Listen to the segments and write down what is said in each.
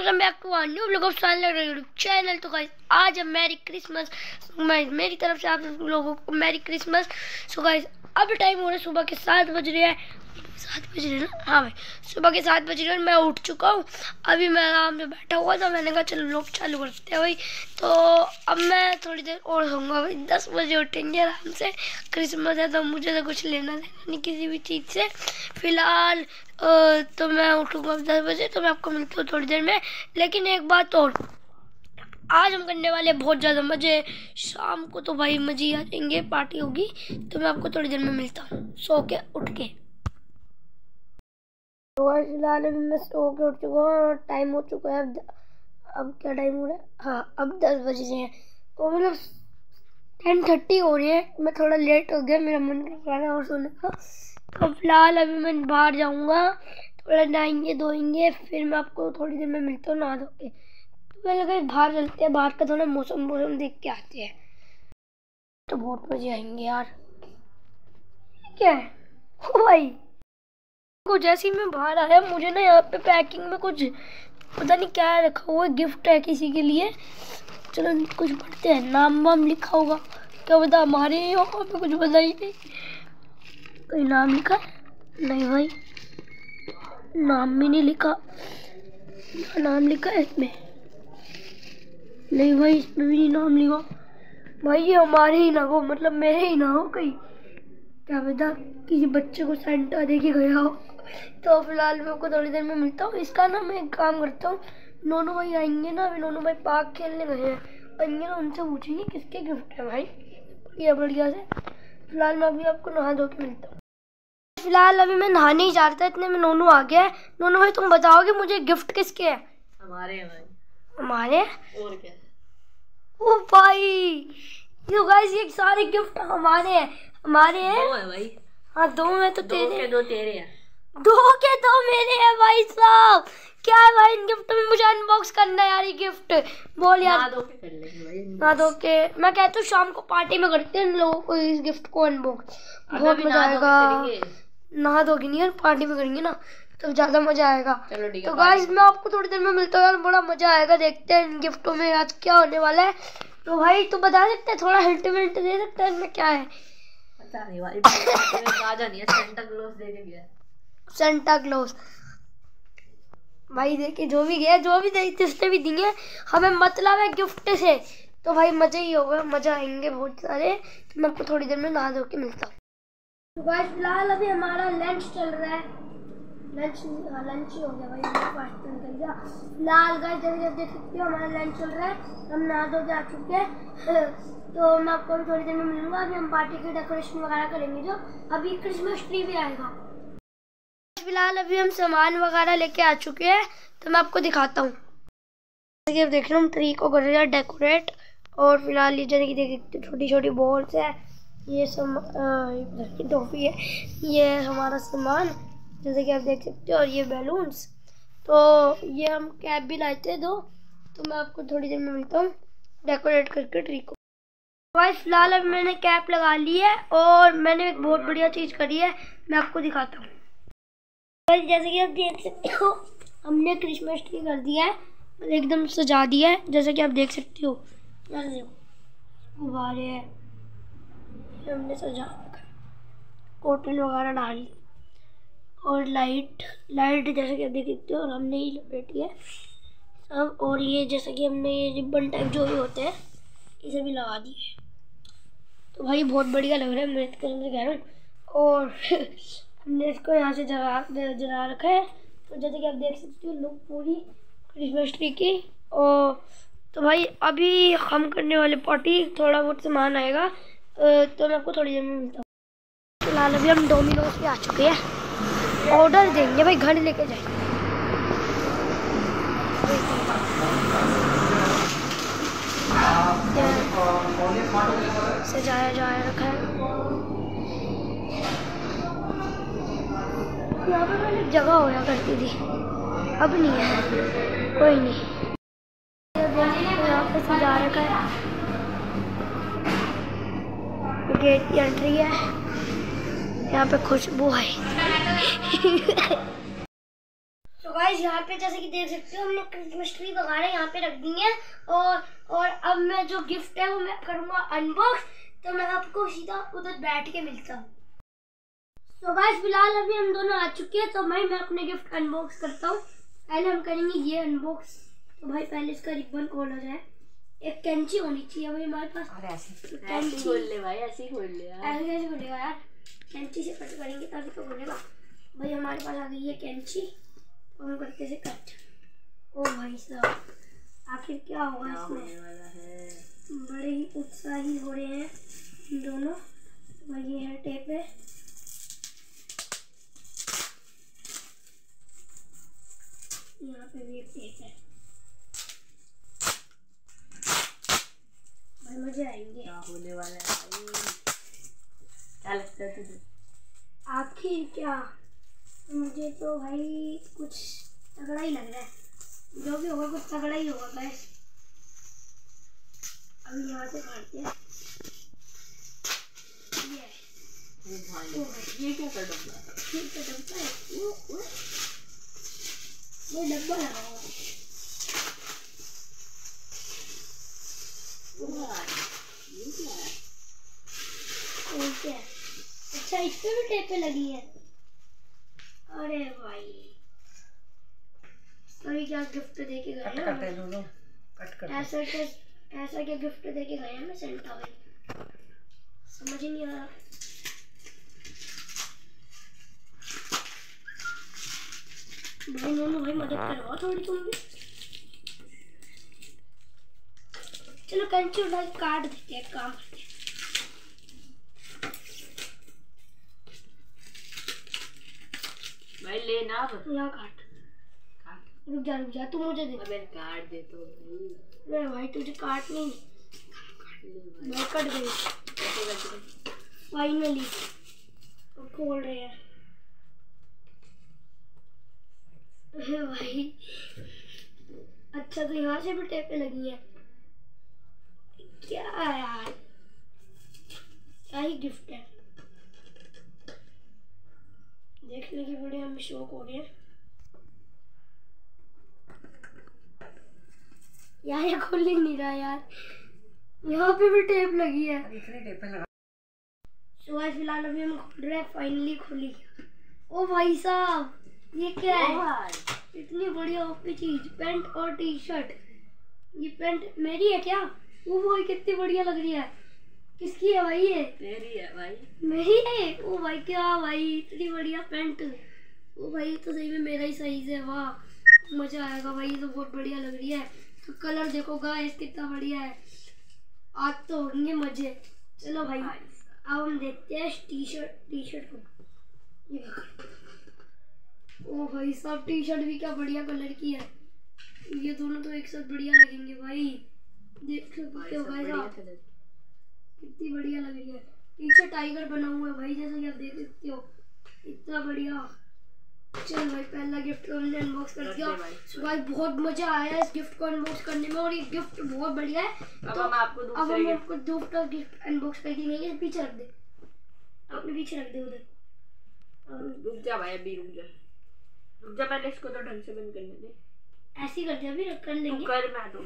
Welcome back to our new blog of YouTube channel तो guys आज है merry Christmas मेरी तरफ़ से आप लोगों को मैरी क्रिसमस सो गाइस अब टाइम हो रहा है, सुबह के सात बज रहे हैं। सात बज रहे ना? हाँ भाई, सुबह के सात बज रहे हैं, मैं उठ चुका हूँ। अभी मैं आराम से बैठा हुआ था, मैंने कहा चलो लोग चालू करते हैं भाई। तो अब मैं थोड़ी देर और सोऊँगा भाई। दस बजे उठेंगे आराम से। क्रिसमस है तो मुझे तो कुछ लेना देना नहीं किसी भी चीज़ से। फ़िलहाल तो मैं उठूँगा दस बजे तो मैं आपको मिलती हूँ थोड़ी देर में। लेकिन एक बात और आज हम करने वाले बहुत ज़्यादा मज़े। शाम को तो भाई मज़े आ जाएँगे, पार्टी होगी तो मैं आपको थोड़ी देर में मिलता हूँ। सो के उठ के। तो फ़िलहाल मैं सो के उठ चुका हूँ और टाइम हो चुका है, अब अब क्या टाइम हो रहा है? हाँ अब दस बज रहे हैं। तो मतलब टेन थर्टी हो रही है। मैं थोड़ा लेट हो गया, मेरा मन कर रहा और सोने का। तो फ़िलहाल अभी मैं बाहर जाऊँगा, थोड़ा नहाएँगे, धोएँगे, फिर मैं आपको थोड़ी देर में मिलता हूँ नहा धो के। पहले कहीं बाहर चलते हैं, बाहर का थोड़ा मौसम मौसम देख के आते हैं। तो बहुत मज़े जाएँगे यार। क्या है? ओ भाई, कुछ जैसे ही मैं बाहर आया, मुझे ना यहाँ पे पैकिंग में कुछ पता नहीं क्या रखा हुआ है गिफ्ट है किसी के लिए। चलो कुछ पढ़ते हैं, नाम वाम लिखा होगा। क्या बता हमारे यहाँ पे कुछ पता ही नहीं। कोई नाम लिखा है? नहीं भाई, नाम भी नहीं लिखा। नाम लिखा है इसमें? नहीं भाई इस इसमें भी नहीं नाम लिखा। भाई, ये हमारे ही ना हो मतलब मेरे ही ना हो कहीं। क्या पता किसी बच्चे को सेंटा दे के गया हो। तो फ़िलहाल मैं आपको थोड़ी देर में मिलता हूँ। इसका ना मैं एक काम करता हूँ। नोनू भाई आएँगे ना, अभी नोनू भाई पार्क खेलने गए हैं। आएँगे ना, उनसे पूछेंगे किसके गिफ्ट है भाई। बढ़िया बढ़िया से। फ़िलहाल मैं अभी आपको नहा धो के मिलता हूँ। फ़िलहाल अभी मैं नहाने ही जा रहा था, इतने में नोनू आ गया है। नोनू भाई, तुम बताओगे मुझे गिफ्ट किसके है? हमारे हैं भाई। हमारे और क्या? ओ भाई तो गाइस ये सारे गिफ्ट हमारे हैं हमारे हैं। दो है भाई। हाँ दो में तो तेरे। के दो तेरे हैं। दो के दो मेरे हैं भाई साहब। क्या है भाई इन गिफ्ट में मुझे अनबॉक्स करना है यार ये गिफ्ट बोल यार। ना दो के कर लेंगे भाई ना दो के। मैं कहता हूँ शाम को पार्टी में करते हैं इन लोगों को इस गिफ्ट को अनबॉक्स बहुत मज़ा ना आएगा। नहा धोगी नहीं यार पार्टी में करेंगे ना। तो ज़्यादा मज़ा आएगा। तो गाइस मैं आपको थोड़ी देर में मिलता हूँ यार बड़ा मज़ा आएगा देखते हैं इन गिफ्टों में आज क्या होने वाला है। तो भाई तू बता सकते हैं थोड़ा हिंट विंट दे सकते हैं इसमें क्या है? सेंटा क्लॉज सेंटा क्लॉज भाई देखिए जो भी गया जो भी दे जिसने भी दिए हमें मतलब है गिफ्ट से। तो भाई मज़ा ही होगा मज़ा आएँगे बहुत सारे। तो मैं आपको थोड़ी देर में नहा धो के मिलता हूँ। तो भाई फ़िलहाल अभी हमारा लंच चल रहा है। लंच लंच ही हो गया भाई ब्रेकफास्ट तो निकल गया। फ़िलहाल गाइस, जैसे आप देख सकते हो, हमारा लंच चल रहा है। हम नहा धो के आ चुके हैं। तो मैं आपको अभी थोड़ी देर में मिलूँगा। अभी हम पार्टी की डेकोरेशन वगैरह करेंगे जो अभी क्रिसमस ट्री भी आएगा। फ़िलहाल अभी हम सामान वगैरह लेके आ चुके हैं तो मैं आपको दिखाता हूँ। देख रहे हम ट्री को कर रहे डेकोरेट और फ़िलहाल ये जैसे कि देख छोटी छोटी बॉल्स है। ये सम टॉफ़ी है। ये हमारा सामान। जैसे कि आप देख सकते हो, और ये बैलून्स तो ये हम कैप भी लाए थे दो। तो मैं आपको थोड़ी देर में मिलता हूँ। डेकोरेट करके ट्री को। भाई, फ़िलहाल अब मैंने कैप लगा ली है, और मैंने एक बहुत बढ़िया चीज़ करी है। मैं आपको दिखाता हूँ। भाई, जैसे कि आप देख सकते हो, हमने क्रिसमस ट्री कर दिया है एकदम सजा दिया है, जैसे कि आप देख सकते हो। गुब्बारे हैं। हमने सजा कॉटन वगैरह डाल और लाइट लाइट जैसे कि आप देख सकते हो, और हमने ही लपेटी है। सब और ये जैसे कि हमने ये रिबन टाइप जो भी होते हैं ये सभी लगा दिए तो भाई, बहुत बढ़िया लग रहा है, मैं इसके अंदर कह रहा हूँ। और हमने इसको यहाँ से जला जला रखा है। तो जैसे कि आप देख सकते हो, लुक पूरी क्रिसमस ट्री की। और तो भाई, अभी हम करने वाले पार्टी थोड़ा बहुत सामान आएगा। तो मैं आपको थोड़ी देर में मिलता हूँ। फ़िलहाल अभी हम डोमिनोज पे आ चुके हैं। ऑर्डर देंगे, भाई घर लेके जाएँगे। सजाया जा रखा है। यहाँ पे पहले जगह होया करती थी। अब नहीं है, कोई नहीं। सजा रखा है। गेट की एंट्री है। यहाँ पे खुशबू है तो गाइस यहाँ पे जैसे कि देख सकते हो हमने क्रिसमस ट्री वगैरह यहाँ पे रख दी है और और अब मैं जो गिफ्ट है वो मैं करूँगा अनबॉक्स तो मैं आपको सीधा उधर बैठ के मिलता हूँ। तो गाइस फ़िलहाल अभी हम दोनों आ चुके हैं तो भाई मैं अपने गिफ्ट अनबॉक्स करता हूँ। पहले हम करेंगे ये अनबॉक्स तो भाई पहले इसका रिबन खोला जाए एक कैंची होनी चाहिए भाई हमारे पास। और ऐसे ऐसे कैंची खोल ले भाई ऐसे ही खोल ले यार। ऐसे खुलेगा यार? कैंची से कट करेंगे तभी तो खुलेगा भाई हमारे पास आ गई है कैंची। तो हम करते से कट। ओ भाई साहब आखिर क्या होगा इसमें? बड़े ही उत्साही हो रहे हैं दोनों। भाई ये है टेप है। यहाँ पे भी एक टेप है। भाई मज़े आएँगे। क्या होने वाला है भाई क्या लगता है तुझे आखिर क्या? मुझे तो भाई कुछ तगड़ा ही लग रहा है। जो भी होगा कुछ तगड़ा ही होगा बस। अभी यहाँ से काटते हैं। ये भाई। ये क्या कर डब्बा है? है डब्बा है? ओ, ओ। ये डब्बा लगा हुआ है। ओ भाई ये क्या है और क्या है? अच्छा इस पे भी टेपें लगी है। अरे भाई। अभी क्या गिफ्ट दे के गए हैं? हमें? दोनों कट कर ऐसा क्या ऐसा क्या गिफ्ट दे के गए हमें सेंटा भाई? समझ ही नहीं आ रहा। भाई नोनू भाई मदद करवाओ थोड़ी तुम भी चलो कंची उठा के काट देते हैं काम करते हैं। भाई ले ना अब। यहाँ काट। काट। रुक जा रुक जा तू मुझे दे। अबे काट दे तो भाई। अरे भाई तुझे काट नहीं। ले भाई मैं कट गई? फाइनली खोल रहे हैं। अरे भाई। अच्छा तो यहाँ से भी टेपें लगी है। क्या यार? क्या ही गिफ्ट है। देखने की बड़े हमें शौक हो रहे हैं। यार ये खुल ही नहीं रहा यार। यहाँ पे भी टेप लगी है। सो गाइस फ़िलहाल अभी हम खोल रहे हैं फाइनली खुली। ओ भाई साहब ये क्या है? इतनी बढ़िया ओपी चीज़ पैंट और टी शर्ट ये पेंट मेरी है क्या? वो भाई कितनी बढ़िया लग रही है। किसकी है भाई ये? तेरी है भाई। मेरी है? ओ भाई क्या भाई? इतनी बढ़िया पैंट ओ भाई तो सही में मेरा ही साइज़ है वाह। मज़ा आएगा भाई ये तो बहुत बढ़िया लग रही है। तो कलर देखो गाइस कितना बढ़िया है। आज तो होंगे मज़े। चलो भाई भाई अब हम देखते हैं टी शर्ट टी शर्ट को ओ भाई साहब टी शर्ट भी क्या बढ़िया कलर की है। ये दोनों तो एक साथ बढ़िया लगेंगे भाई। देख सकते हो भाई साहब कलर कितनी बढ़िया लग रही है। पीछे टाइगर बना हुआ है भाई जैसा कि आप देख सकते हो। इतना बढ़िया। चल भाई पहला गिफ्ट को हमने अनबॉक्स कर कर दिया दे भाई। बहुत मज़ा आया इस गिफ्ट को अनबॉक्स करने में और ये गिफ्ट बहुत बढ़िया है। अब तो हम आपको अब हम आपको दूसरा गिफ्ट अनबॉक्स करके देंगे। पीछे रख दे। अपने पीछे रख दे उधर। रुक जा भाई अभी रुक जा। रुक जा पहले इसको तो ढंग से बंद करने दे ऐसे ही कर दे अभी रख कर लेंगे। कर मैं तो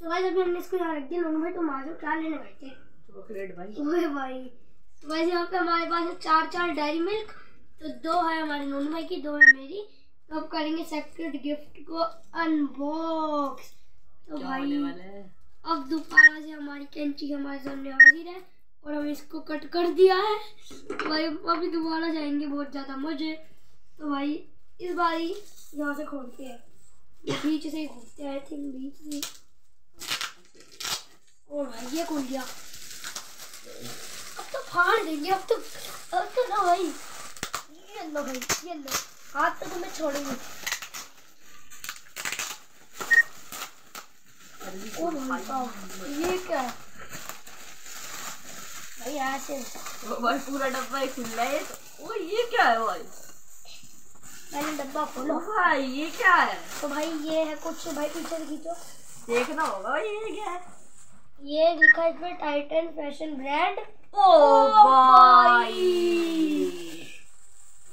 तो गाइस अभी हमने इसको यहाँ रख दिया नोनू भाई तुम आ जाओ क्या लेने बैठे चॉकलेट भाई। ओए भाई वैसे यहाँ पे हमारे पास है चार चार डायरी मिल्क तो दो है हमारे नोनू भाई की दो है मेरी। तो अब करेंगे सेक्रेट गिफ्ट को अनबॉक्स तो भाई है? अब दोबारा से हमारी कैंची हमारे सामने हाजिर है और हम इसको कट कर दिया है। तो भाई अभी दोबारा जाएँगे बहुत ज़्यादा मज़े तो भाई इस बारी यहाँ से खोलते हैं। बीच से ही खोलते हैं आई थिंक बीच से भाई ये खोल दिया अब तो फाड़ देंगे अब तो अब तो ना भाई। ये लो भाई ये लो। हाथ तो तुम्हें छोड़ेंगे। ओ भाई ये क्या है? भाई भाई पूरा डब्बा ही खुला है। ओ ये क्या है भाई? मैंने डब्बा खोला। भाई ये क्या है? तो भाई ये है कुछ। भाई पीछे खींचो। देखना होगा भाई ये क्या है? ये लिखा है इसमें टाइटन फ़ैशन ब्रांड ओ भाई।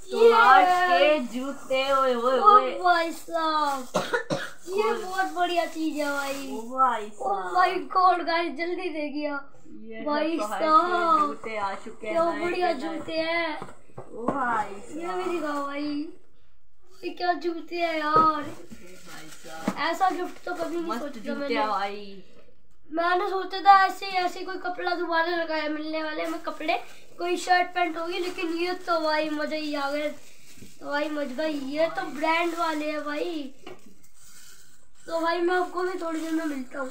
के जूते ओए ओए ओए। भाई साहब। ये बहुत बढ़िया चीज़ है भाई। ओ भाई ओ माय गॉड गाइस जल्दी देखिए। ये है भाई साहब। जूते आ चुके हैं क्या बढ़िया जूते हैं। ओ भाई ये भी दिखाओ भाई। ये क्या जूते हैं यार। ऐसा गिफ्ट तो कभी नहीं सोचा मैंने। भाई। मैंने सोचा था ऐसे ऐसे कोई कपड़ा दोबारा लगाया, मिलने वाले हमें कपड़े। कोई शर्ट पैंट होगी, लेकिन ये तो भाई मज़ा ही आ गया तो भाई मज़ा ये तो ब्रांड वाले हैं भाई। तो भाई मैं आपको भी थोड़ी देर में मिलता हूँ।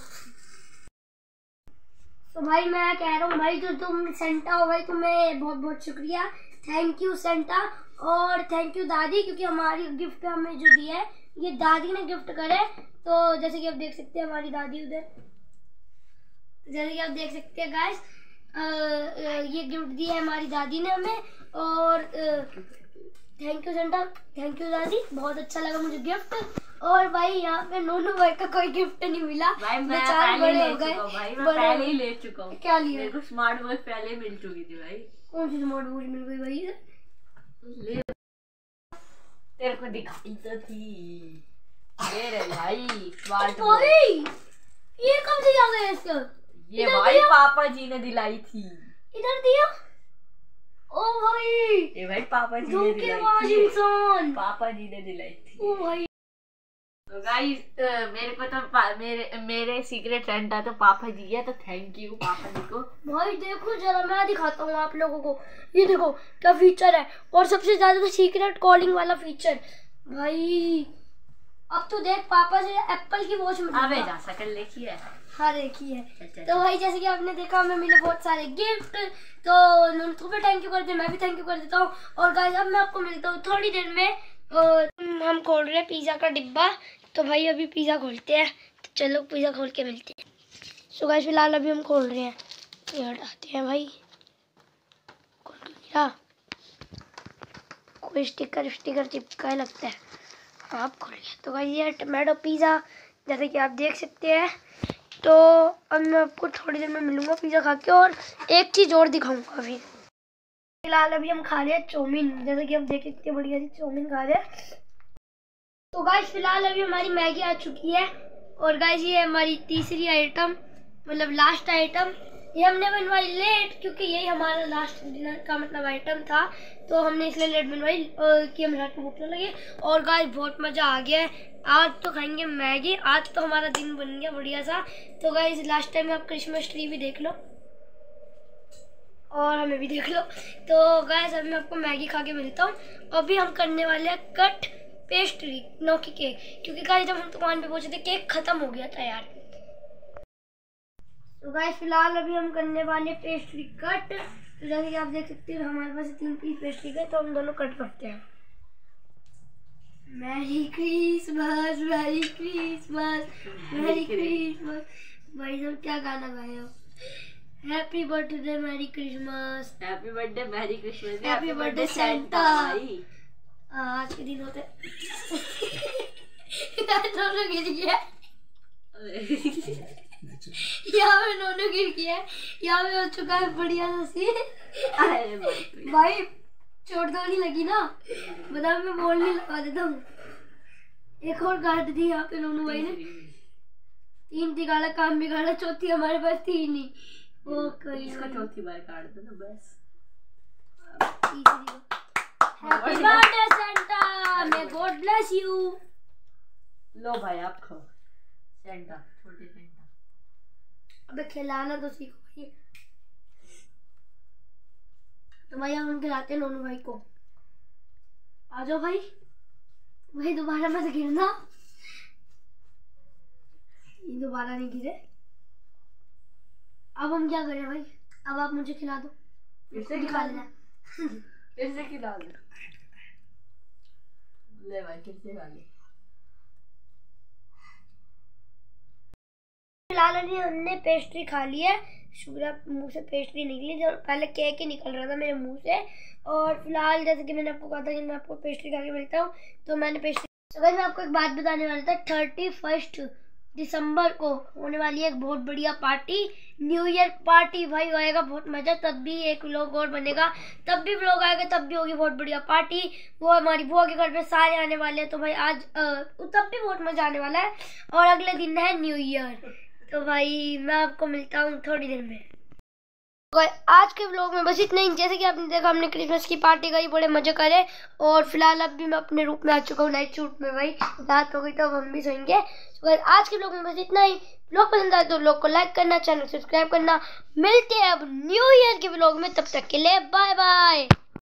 तो भाई मैं कह रहा हूँ, भाई जो तुम सेंटा हो भाई, तुम्हें बहुत बहुत शुक्रिया। थैंक यू सेंटा और थैंक यू दादी, क्योंकि हमारी गिफ्ट हमें जो दिया है, ये दादी ने गिफ्ट करे तो जैसे कि आप देख सकते हैं, हमारी दादी उधर जैसे कि आप देख सकते हैं गाइस ये गिफ्ट दी है हमारी दादी ने हमें और thank you Santa thank you दादी बहुत अच्छा लगा मुझे गिफ्ट और भाई यहाँ पे नोनू भाई का कोई गिफ्ट नहीं मिला। भाई मैं पहले बड़े ले हो गए। भाई मैं पहले ही ले चुका हूँ। क्या लिया? मेरे को स्मार्ट वॉच पहले मिल चुकी थी भाई। कौन सी स्मार्ट वॉच मिल गई भाई? ले। तेरे को दिखाई तो थी। ये रे भाई स्मार्ट वॉच ये कब दिया गया इसका? ये भाई दिया? पापा जी ने दिलाई थी। इधर दिया। ओ भाई। ये भाई पापा जी ने दिलाई थी। इंसान। पापा जी ने दिलाई थी। ओ भाई। तो गाइस मेरे को तो मेरे मेरे सीक्रेट सेंटा तो पापा जी है तो थैंक यू पापा जी को। भाई देखो जरा मैं दिखाता हूँ आप लोगों को। ये देखो क्या फीचर है। और सबसे ज़्यादा तो सीक्रेट कॉलिंग वाला फीचर भाई। अब तो देख पापा से एप्पल की वॉच मिली अबे जा सकल देखी है? हाँ देखी है। तो भाई जैसे कि आपने देखा हमें मिले बहुत सारे गिफ्ट तो नोनू भी थैंक यू कर दे मैं भी थैंक यू कर देता हूँ। और गाइस अब मैं आपको मिलता हूँ थोड़ी देर में और हम खोल रहे हैं पिज़्ज़ा का डिब्बा। तो भाई अभी पिज़्ज़ा खोलते हैं। तो चलो पिज़्ज़ा खोल के मिलते हैं। सो गाइस फ़िलहाल अभी हम खोल रहे हैं। ये हटाते हैं भाई। खोल कोई स्टिकर स्टिकर चिपका लगता हाँ, आप खोल तो भाई ये टमाटो पिज़्ज़ा जैसे कि आप देख सकते हैं। तो अब मैं आपको थोड़ी देर में मिलूँगा पिज़्ज़ा खा के और एक चीज़ और दिखाऊँगा अभी। फ़िलहाल अभी हम खा रहे हैं चाउमीन जैसे कि आप देख सकते हैं, बढ़िया सी चाउमीन खा रहे हैं। तो गाइस फ़िलहाल अभी हमारी मैगी आ चुकी है। और गाइस ये हमारी तीसरी आइटम मतलब लास्ट आइटम ये हमने बनवाई लेट क्योंकि यही हमारा लास्ट डिनर का मतलब आइटम था। तो हमने इसलिए लेट बनवाई कि हम रात को भूख लगे। और गाइस बहुत मज़ा आ गया है। आज तो खाएँगे मैगी, आज तो हमारा दिन बन गया बढ़िया सा। तो गाइस लास्ट टाइम आप क्रिसमस ट्री भी देख लो। और हमें भी देख लो। तो गाइस अब मैं आपको मैगी खा के मिलता हूँ। अभी हम करने वाले हैं कट पेस्ट्री नौकी केक क्योंकि गाइस जब हम दुकान पे पहुँचे थे केक खत्म हो गया था यार। तो गाइस फ़िलहाल अभी हम करने वाले पेस्ट्री कट तो जैसे कि आप देख सकते हो हमारे पास तीन पीस पेस्ट्री का तो हम दोनों कट करते हैं। Merry Christmas merry Christmas merry Christmas भाई साहब क्या गाना गाए हो? Happy birthday merry Christmas happy birthday merry Christmas birthday, Santa. भाई। आज के दिन होते दोनों गिर गया यहाँ पे दोनों गिर गया है। यहाँ पे हो चुका है बढ़िया सा अरे भाई चोट तो नहीं लगी ना? बता मैं बोल नहीं लगा देता हूँ। एक और काट दी यहाँ पे नोनू भाई ने। तीन दिगाड़ा काम बिगाड़ा चौथी हमारे पास थी ही नहीं। ओ कोई इसको चौथी बार काट दो ना बस। Happy birthday Santa may God bless you लो भाई आप खाओ। सेंटा छोटे सेंटा अबे खिलाना तो सीखो भाई तो भाई हम खिलाते हैं नोनू भाई को। आ जाओ भाई। भाई दोबारा मत गिरना। ये दोबारा नहीं गिरे। अब हम क्या करें भाई? अब आप मुझे खिला दो। फिर से खिला लेना। दे। फिर से खिला दे। ले भाई फिर से खा ले। अभी हमने पेस्ट्री खा ली है शुक्रिया मुँह से पेस्ट्री निकली जो पहले केक ही निकल रहा था मेरे मुँह से। और फ़िलहाल जैसे कि मैंने आपको कहा था कि मैं आपको पेस्ट्री खा के मिलता हूँ तो मैंने पेस्ट्री तो मैं आपको एक बात बताने वाला था थर्टी फ़र्स्ट दिसंबर को होने वाली है एक बहुत बढ़िया पार्टी न्यू ईयर पार्टी भाई आएगा बहुत मज़ा तब भी एक लोग और बनेगा। तब भी व्लॉग आएगा तब भी होगी बहुत बढ़िया पार्टी वो हमारी बुआ के घर पे सारे आने वाले हैं तो भाई आज अ, तब भी बहुत मज़ा आने वाला है। और अगले दिन है न्यू ईयर तो भाई, मैं आपको मिलता हूँ थोड़ी देर में। तो आज के व्लॉग में बस इतना ही। जैसे कि आपने देखा, हमने क्रिसमस की पार्टी करी, बड़े मज़े करे। और फ़िलहाल अब भी मैं अपने रूप में आ चुका हूँ नाइट सूट में भाई। रात हो गई तो हम भी सोएँगे। तो आज के व्लॉग में बस इतना ही। व्लॉग पसंद आए तो व्लॉग को लाइक करना चैनल सब्सक्राइब करना। मिलते हैं अब न्यू ईयर के व्लॉग में। तब तक के लिए बाय बाय